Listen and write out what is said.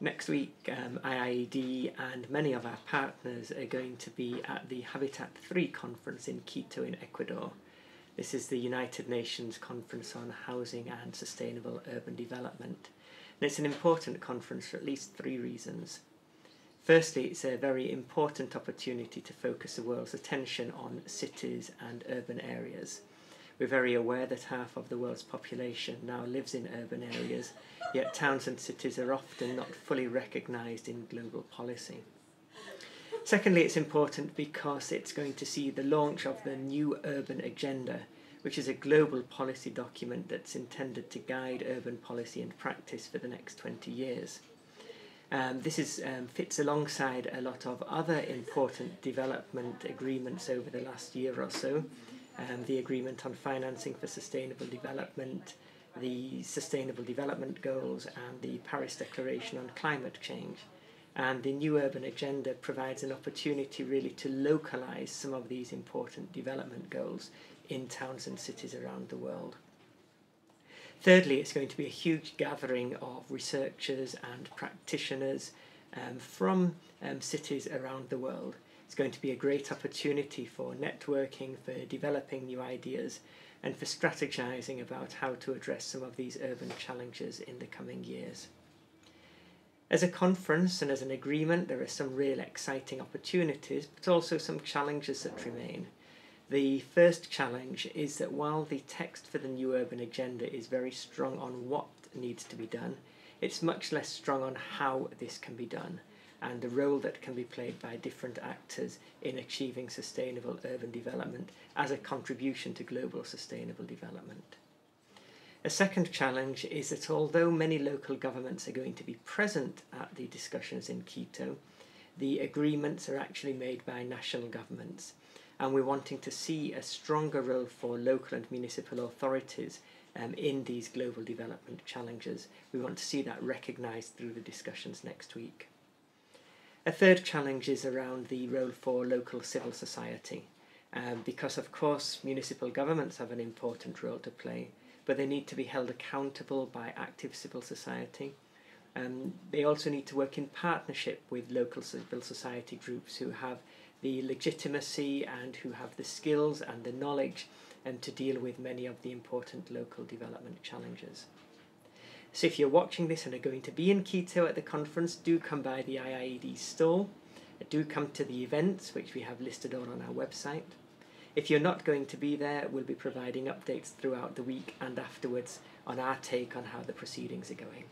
Next week, um, IIED and many of our partners are going to be at the Habitat 3 conference in Quito in Ecuador. This is the United Nations Conference on Housing and Sustainable Urban Development. And it's an important conference for at least three reasons. Firstly, it's a very important opportunity to focus the world's attention on cities and urban areas. We're very aware that half of the world's population now lives in urban areas, yet towns and cities are often not fully recognised in global policy. Secondly, it's important because it's going to see the launch of the New Urban Agenda, which is a global policy document that's intended to guide urban policy and practice for the next 20 years. Um, this is, um, fits alongside a lot of other important development agreements over the last year or so, um, the Agreement on Financing for Sustainable Development, the Sustainable Development Goals, and the Paris Declaration on Climate Change. And the New Urban Agenda provides an opportunity really to localise some of these important development goals in towns and cities around the world. Thirdly, it's going to be a huge gathering of researchers and practitioners um, from um, cities around the world it's going to be a great opportunity for networking, for developing new ideas, and for strategizing about how to address some of these urban challenges in the coming years. As a conference and as an agreement, there are some real exciting opportunities, but also some challenges that remain. The first challenge is that while the text for the New Urban Agenda is very strong on what needs to be done, it's much less strong on how this can be done and the role that can be played by different actors in achieving sustainable urban development as a contribution to global sustainable development. A second challenge is that although many local governments are going to be present at the discussions in Quito, the agreements are actually made by national governments, and we're wanting to see a stronger role for local and municipal authorities um, in these global development challenges. We want to see that recognised through the discussions next week. A third challenge is around the role for local civil society, um, because of course municipal governments have an important role to play, but they need to be held accountable by active civil society. Um, they also need to work in partnership with local civil society groups who have the legitimacy and who have the skills and the knowledge um, to deal with many of the important local development challenges. So if you're watching this and are going to be in Quito at the conference, do come by the IIED stall. Do come to the events, which we have listed all on our website. If you're not going to be there, we'll be providing updates throughout the week and afterwards on our take on how the proceedings are going.